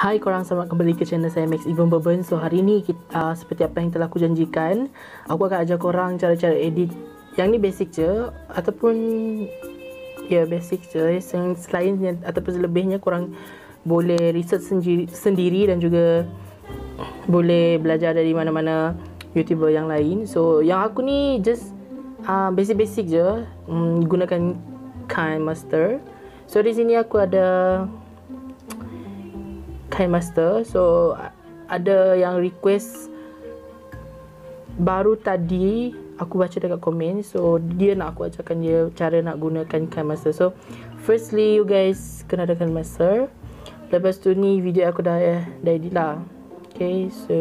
Hai korang, selamat kembali ke channel saya Max Even Bourbon. So hari ni, kita, uh, seperti apa yang telah aku janjikan Aku akan ajar korang cara-cara edit Yang ni basic je Ataupun Ya yeah, basic je. Yang selain ataupun selebihnya korang Boleh research sendiri, sendiri Dan juga Boleh belajar dari mana-mana YouTuber yang lain. So yang aku ni just uh, Basic-basic je um, Gunakan Kind Master. So di sini aku ada Kind Master. So ada yang request Baru tadi Aku baca dekat komen. So dia nak aku ajarkan dia Cara nak gunakan Kind Master. So Firstly you guys Kena ada Kind Master. Lepas tu ni video aku dah eh, Dah edit lah. Okay so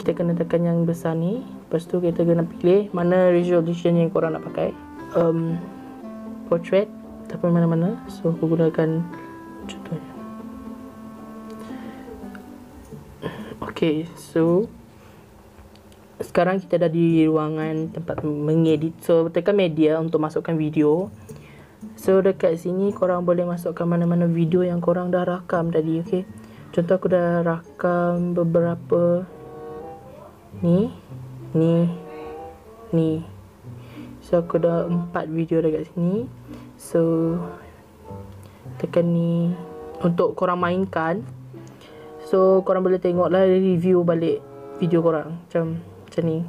Kita kena tekan yang besar ni. Lepas tu kita kena pilih Mana resolution yang korang nak pakai. Um, Portrait Ataupun mana-mana. So aku gunakan Contohnya Okay, so sekarang kita dah di ruangan tempat mengedit. So tekan media untuk masukkan video. So dekat sini korang boleh masukkan mana-mana video yang korang dah rakam tadi, okay? Contoh aku dah rakam beberapa ni, ni, ni. So aku dah empat video dekat sini. So tekan ni untuk korang mainkan. So korang boleh tengok lah review balik video korang macam macam ni.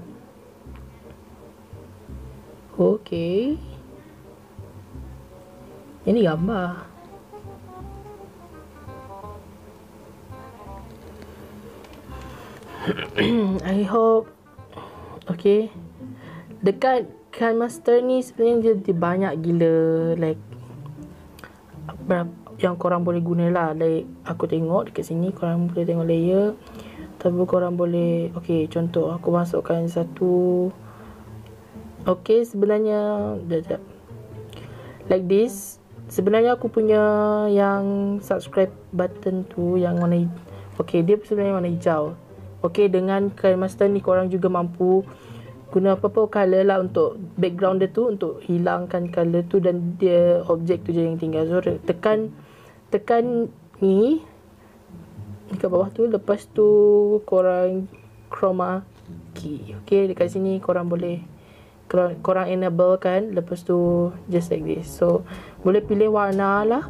Okay. Ini gambar. I hope Okay Dekat Kind Master ni sebenarnya dia, dia banyak gila like berapa yang korang boleh guna lah. Like aku tengok dekat sini korang boleh tengok layer. Tapi korang boleh ok contoh aku masukkan satu. Ok sebenarnya jap, like this sebenarnya aku punya yang subscribe button tu yang warna ok dia sebenarnya warna hijau. Ok dengan master ni korang juga mampu guna apa-apa color lah untuk background dia tu untuk hilangkan color tu dan dia objek tu je yang tinggal. So tekan tekan ni dekat bawah tu lepas tu korang chroma key okay dekat sini korang boleh korang, korang enable kan? Lepas tu just like this. So boleh pilih warna lah.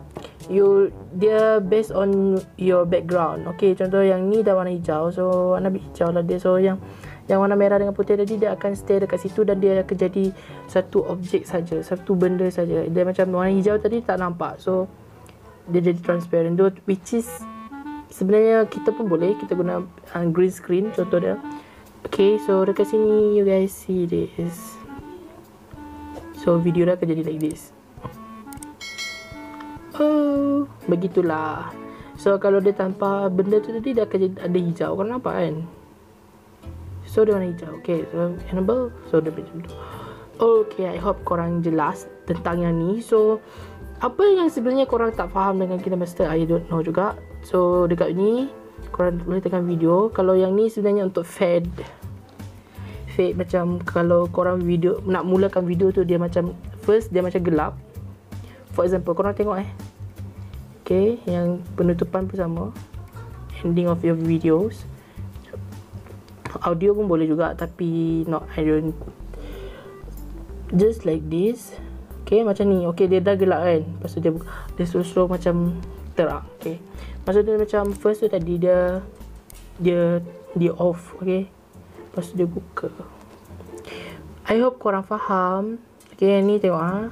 You dia based on your background okay contoh yang ni dah warna hijau so warna hijau lah dia. So yang yang warna merah dengan putih tadi dia akan stay dekat situ dan dia akan jadi satu objek saja satu benda saja. Dia macam warna hijau tadi tak nampak so dia jadi transparent tu which is sebenarnya kita pun boleh kita guna uh, green screen contoh dia. Okay so dekat sini you guys see this. So video dia akan jadi like this. Oh begitulah. So kalau dia tanpa benda tu tadi dia akan jadi ada hijau. Kau nampak kan? So dia warna hijau. Okay so enable. So dia macam tu okay i hope korang jelas tentang yang ni. So apa yang sebenarnya korang tak faham dengan KineMaster I don't know juga. So dekat ni korang boleh tengok video. Kalau yang ni sebenarnya untuk fade fade macam kalau korang video nak mulakan video tu dia macam first dia macam gelap. For example korang tengok eh. Ok yang penutupan pun sama. Ending of your videos. Audio pun boleh juga tapi not I don't just like this. Okay macam ni. Okay dia dah gelap kan? Lepas tu dia Dia slow-slow macam Terang Okay? Maksud dia macam First tu tadi dia Dia Dia off Okay? Lepas tu dia buka. I hope korang faham. Okay ni tengok ha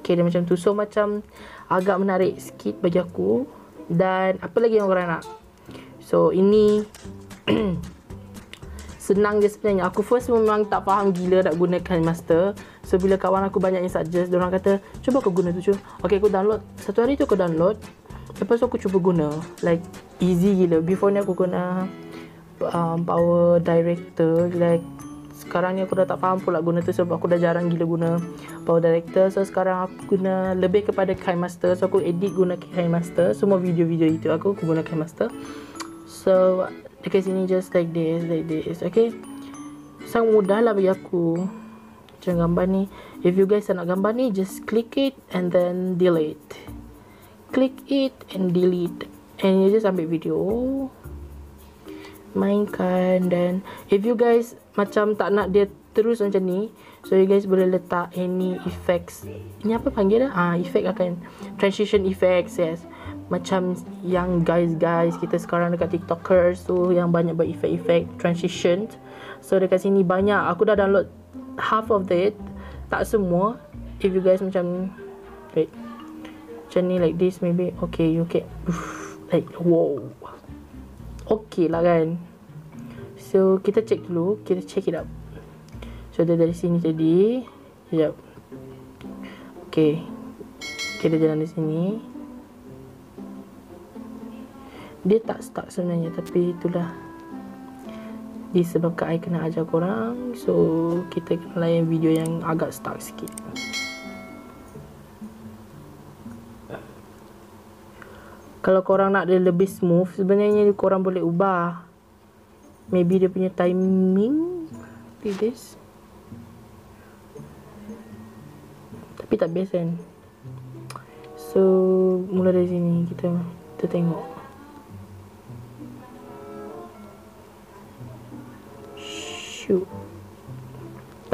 Okay dia macam tu. So macam Agak menarik sikit bagi aku. Dan Apa lagi yang korang nak? So ini senang je sebenarnya. Aku first memang tak faham gila nak gunakan master. So bila kawan aku banyak yang suggest orang kata cuba aku guna tu cuba. Ok aku download. Satu hari tu aku download. Lepas tu aku cuba guna. Like easy gila. Before ni aku guna um, power director. Like sekarang ni aku dah tak faham pula guna tu sebab aku dah jarang gila guna power director. So sekarang aku guna lebih kepada KineMaster so aku edit guna KineMaster semua video-video itu aku, aku guna KineMaster so dekat sini just like this like this okay? Sangat mudah lah bagi aku. Macam gambar ni. If you guys nak gambar ni just click it and then delete. Click it and delete. And you just ambil video. Mainkan dan if you guys macam tak nak dia terus macam ni so you guys boleh letak any effects. Ini apa panggil dah ah effect akan transition effects yes macam yang guys-guys kita sekarang dekat tiktokers tu yang banyak buat effect-effect transition so dekat sini banyak. Aku dah download half of it. Tak semua. If you guys macam wait. Macam ni like this maybe. Okay you can like wow. Okay lah kan. So kita check dulu. Kita check it out so dia dari sini tadi. Sekejap okay. Kita jalan di sini dia tak stuck sebenarnya tapi itulah disebabkan I kena ajar korang. So kita kena layan video yang agak stuck sikit. Kalau korang nak dia lebih smooth sebenarnya korang boleh ubah. Maybe dia punya timing like this. Tapi tak best kan. So mula dari sini kita kita tengok shoot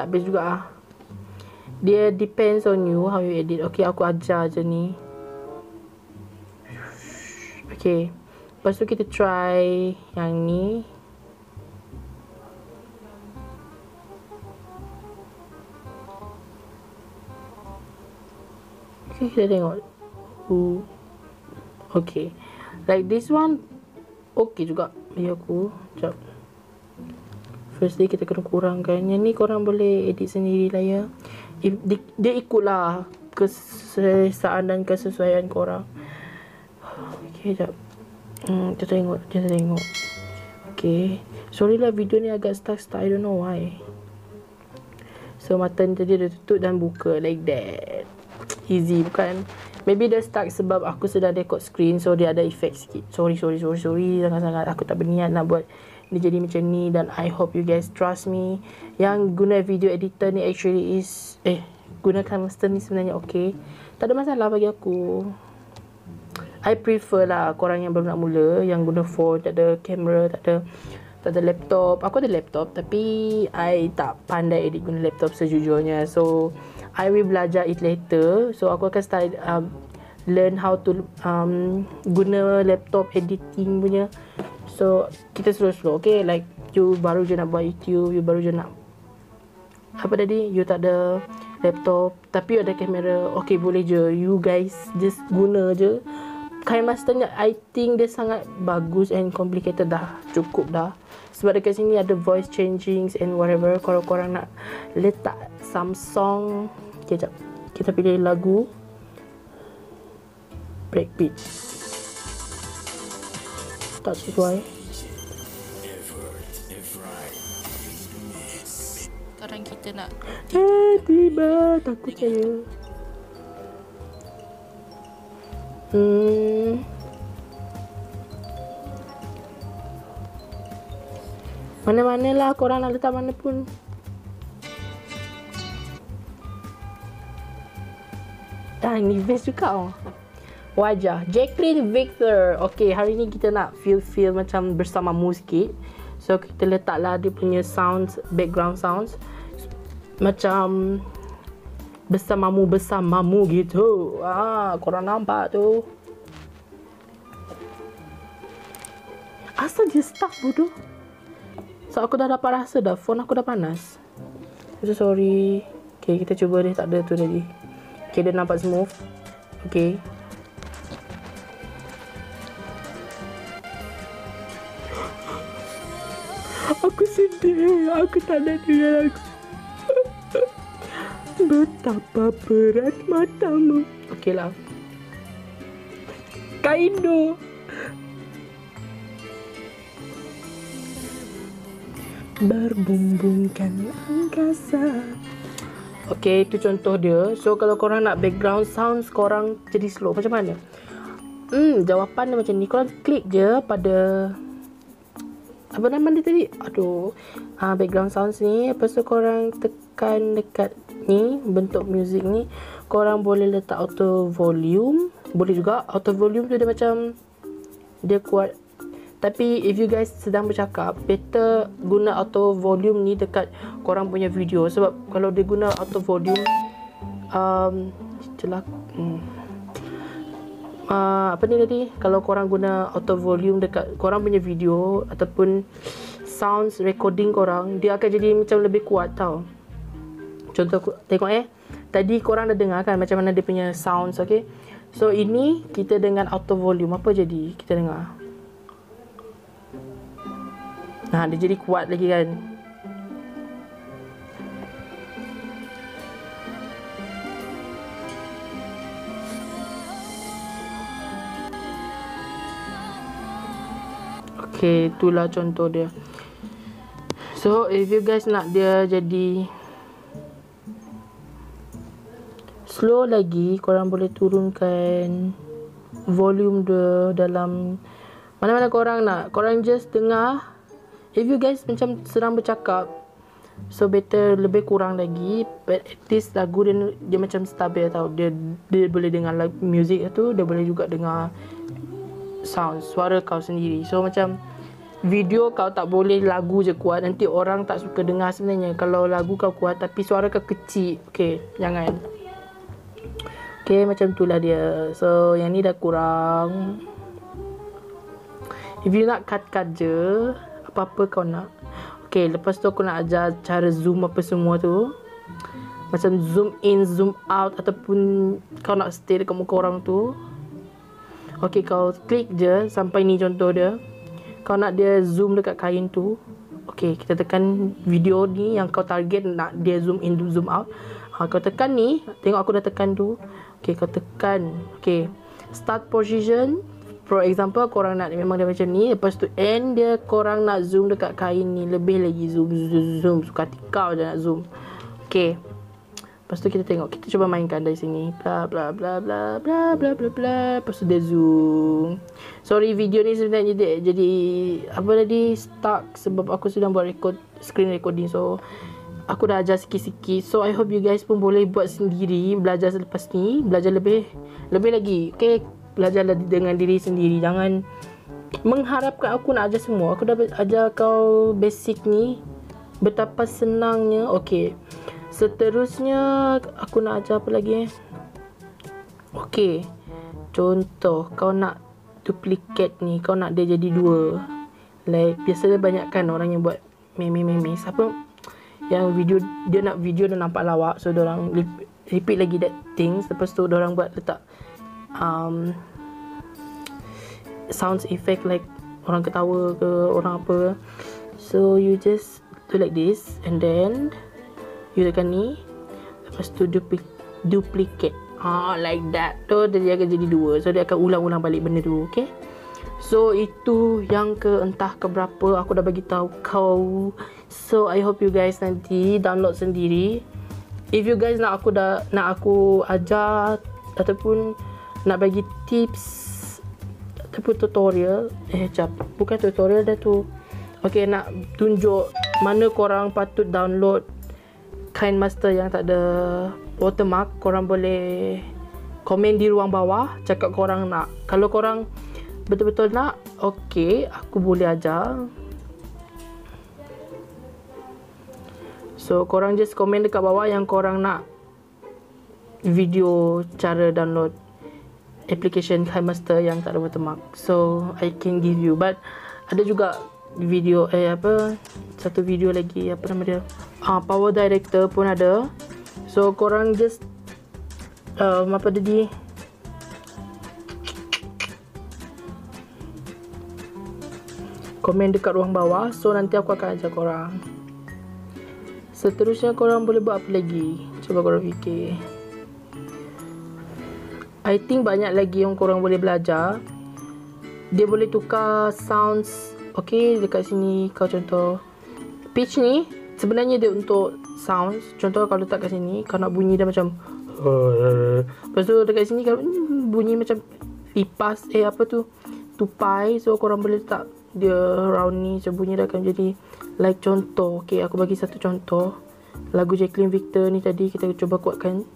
tak best juga ah. Dia depends on you how you edit. Okay aku ajar je ni. Okay. Lepas tu kita try yang ni. Okay kita tengok. Ooh. okay. Like this one okay juga bagi aku. Sekejap firstly kita kena kurangkan yang ni korang boleh edit sendiri lah ya dia, ikutlah keselesaan dan kesesuaian korang. Ok sekejap hmm, kita tengok kita tengok. Ok sorry lah video ni agak stuck stuck I don't know why. So mata ni tadi dia tutup dan buka like that. Easy bukan? Maybe dia stuck sebab aku sedang record screen so dia ada effect sikit. Sorry sorry sorry sorry. Sangat-sangat aku tak berniat nak buat dia jadi macam ni dan I hope you guys trust me. Yang guna video editor ni actually is eh gunakan master ni sebenarnya okay. Tak ada masalah bagi aku. I prefer lah korang yang baru nak mula yang guna phone tak ada kamera tak ada tak ada laptop. Aku ada laptop tapi I tak pandai edit guna laptop sejujurnya. So I will belajar it later. So aku akan start um, learn how to um, guna laptop editing punya So kita slow-slow Okay? Like You baru je nak buat YouTube You baru je nak Apa tadi? You tak ada Laptop Tapi ada kamera Okay boleh je. You guys Just guna je. Kain master ni I think dia sangat Bagus and complicated dah Cukup dah. Sebab dekat sini ada voice changing And whatever. Kalau korang nak Letak some song Okay jap Kita pilih lagu. Breakbeat tak sesuai. Sekarang kita nak eh tiba takut saya. Hmm. Mana-mana lah korang nak letak mana pun. Dah ni best juga oh wajah. Jacqueline Victor. Okay hari ni kita nak feel-feel macam bersamamu sikit So kita letaklah dia punya sounds Background sounds Macam Bersamamu bersamamu gitu. Ah, Korang nampak tu. Asal dia stuck bodoh. So aku dah dapat rasa dah Phone aku dah panas. So sorry. Okay kita cuba dia tak ada tu tadi. Okay dia nampak smooth. Okay Aku tak nak dengar lagu. Betapa berat matamu. Okeylah. Kaindo. Berbumbungkan angkasa. Okay, itu contoh dia. So, kalau korang nak background sounds, korang jadi slow. Macam mana? Hmm, jawapan dia macam ni. Korang klik je pada apa nama dia tadi? Aduh. Ha, background sounds ni. Lepas tu korang tekan dekat ni. Bentuk muzik ni. Korang boleh letak auto volume. boleh juga auto volume tu dia macam dia kuat tapi if you guys sedang bercakap better guna auto volume ni dekat korang punya video sebab kalau dia guna auto volume um, celak hmm. Uh, apa ni tadi? Kalau korang guna auto volume dekat korang punya video ataupun sounds recording korang dia akan jadi macam lebih kuat tau. Contoh tengok eh. Tadi korang dah dengar kan macam mana dia punya sounds okay? So ini kita dengan auto volume apa jadi? Kita dengar. Ha, dia jadi kuat lagi kan. Okay, itulah contoh dia. So, if you guys nak dia jadi slow lagi, korang boleh turunkan volume dia dalam mana-mana korang nak. Korang just dengar if you guys macam sedang bercakap so better lebih kurang lagi but at least lagu dia, dia macam stabil tau dia dia boleh dengar lagu music tu dia boleh juga dengar sound suara kau sendiri. So macam video kau tak boleh lagu je kuat. Nanti orang tak suka dengar sebenarnya. Kalau lagu kau kuat tapi suara kau kecil. Okay jangan. Okay macam tu lah dia. So yang ni dah kurang. If you nak cut-cut je apa-apa kau nak. Okay, lepas tu aku nak ajar cara zoom apa semua tu. Macam zoom in, zoom out ataupun kau nak stay dekat muka orang tu. Okay, kau klik je sampai ni contoh dia. Kau nak dia zoom dekat kain tu. Okay, kita tekan video ni yang kau target nak dia zoom in, zoom out. Ha, kau tekan ni, tengok aku dah tekan tu. Okay, kau tekan. Okay, start position for example korang nak memang dia macam ni lepas tu end dia korang nak zoom dekat kain ni lebih lagi zoom zoom zoom suka hati kau je nak zoom okay Lepas tu kita tengok kita cuba mainkan dari sini. Bla bla bla bla bla bla bla bla. Lepas tu dia zoom. Sorry video ni sebenarnya dia jadi apa tadi stuck sebab aku sudah buat record screen recording so aku dah ajar sikit-sikit. So I hope you guys pun boleh buat sendiri belajar selepas ni, belajar lebih lebih lagi. Okay belajar dengan diri sendiri. Jangan mengharapkan aku nak ajar semua. Aku dah ajar kau basic ni. Betapa senangnya. Okay seterusnya aku nak ajar apa lagi eh? Okey. Contoh kau nak duplicate ni kau nak dia jadi dua. Like biasanya banyak kan orang yang buat meme-meme siapa yang video dia nak video dia nampak lawak. So dia orang repeat lagi that things. Lepas tu dia orang buat letak um, sounds effect like orang ketawa ke orang apa. So you just do like this and then you tekan ni. Lepas tu dupli- duplicate. Ah like that. Tu dia akan jadi dua. So dia akan ulang-ulang balik benda tu okay? So itu yang ke entah ke berapa aku dah bagi tahu kau. So i hope you guys nanti download sendiri. If you guys nak aku dah nak aku ajar ataupun nak bagi tips ataupun tutorial eh jap. Bukan tutorial dah tu. Okey nak tunjuk mana korang patut download kind master yang tak ada watermark korang boleh komen di ruang bawah cakap korang nak. Kalau korang betul-betul nak okey aku boleh ajar. So korang just komen dekat bawah yang korang nak video cara download application Master yang tak ada watermark. So I can give you. But ada juga video eh apa satu video lagi apa nama dia ah power director pun ada so korang just um, apa tadi komen dekat ruang bawah so nanti aku akan ajar korang seterusnya korang boleh buat apa lagi cuba korang fikir I think banyak lagi yang korang boleh belajar. Dia boleh tukar sounds. Okay, dekat sini kau contoh. Pitch ni sebenarnya dia untuk sounds. Contoh kalau letak kat sini, kau nak bunyi dia macam. Lepas tu dekat sini kalau bunyi macam lipas. Eh apa tu? Tupai. So korang boleh letak dia round ni. So bunyi dia akan jadi like contoh. Okay, aku bagi satu contoh. Lagu Jacqueline Victor ni tadi kita cuba kuatkan.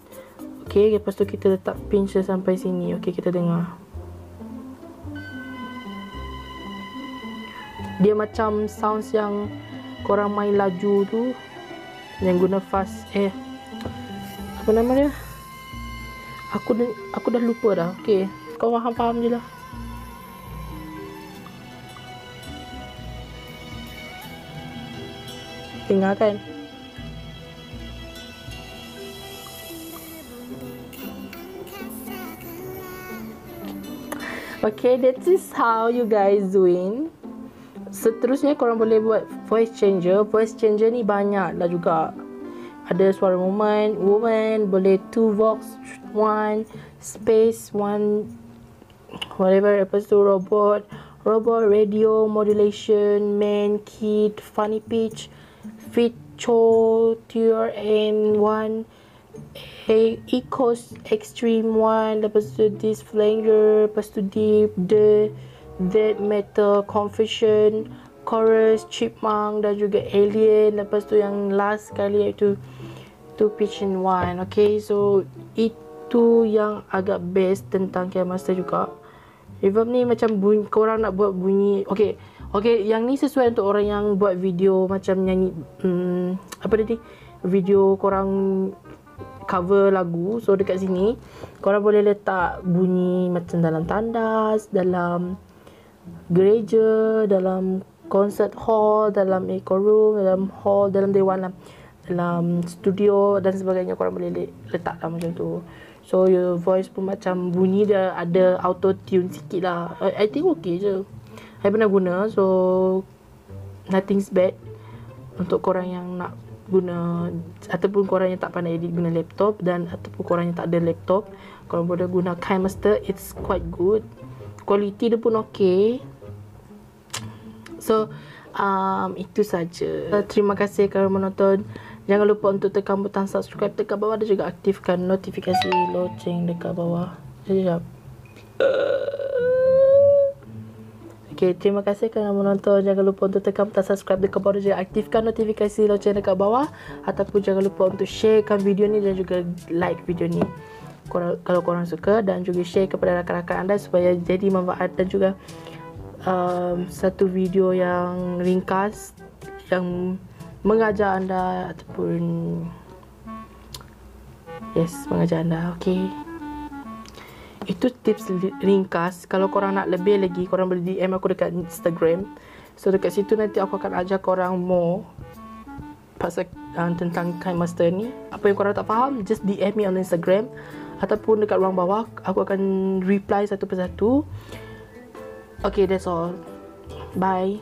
Okay, lepas tu kita letak pinch dia sampai sini. Okay, kita dengar. Dia macam sounds yang korang main laju tu. Yang guna fast. Eh, apa nama dia? Aku aku dah lupa dah. Okay, kau faham-faham je lah. Dengar kan? Okay, that is how you guys doing. Seterusnya korang boleh buat voice changer. Voice changer ni banyak lah juga. Ada suara woman, woman, boleh two vox, one, space, one, whatever. Lepas tu robot, robot, radio, modulation, man, kid, funny pitch, feature, and one, Hey, Ecos Extreme One Lepas tu This Flanger Lepas tu Deep The Dead Metal Confession Chorus Chipmunk Dan juga Alien. Lepas tu yang last sekali iaitu Two Pitch in One Okay? So Itu yang agak best Tentang Care Master juga. Reverb ni macam bunyi Korang nak buat bunyi Okay. Okay yang ni sesuai untuk orang yang buat video Macam nyanyi hmm, Apa ni? Video korang cover lagu. So dekat sini korang boleh letak bunyi macam dalam tandas dalam gereja dalam concert hall dalam eco room dalam hall dalam dewan lah. Dalam studio dan sebagainya korang boleh letak lah macam tu. So your voice pun macam bunyi dia ada auto tune sikit lah. I, I think okay je. I pernah guna so nothing's bad untuk korang yang nak guna ataupun korang yang tak pandai edit guna laptop dan ataupun korang yang tak ada laptop korang boleh guna KineMaster it's quite good. Quality dia pun okay so um, itu saja. Terima kasih kerana menonton. Jangan lupa untuk tekan butang subscribe dekat bawah. Dan juga aktifkan notifikasi loceng dekat bawah. Sekejap Okay, terima kasih kerana menonton. Jangan lupa untuk tekan butang subscribe dekat bawah. Dan aktifkan notifikasi loceng dekat bawah. Ataupun jangan lupa untuk sharekan video ni dan juga like video ni. Korang, kalau korang suka dan juga share kepada rakan-rakan anda supaya jadi manfaat dan juga um, satu video yang ringkas yang mengajar anda ataupun yes mengajar anda okay. Itu tips ringkas. Kalau korang nak lebih lagi korang boleh DM aku dekat Instagram. So dekat situ nanti aku akan ajar korang more pasal uh, tentang Kind Master ni. Apa yang korang tak faham just DM me on Instagram. Ataupun dekat ruang bawah aku akan reply satu persatu okay that's all. Bye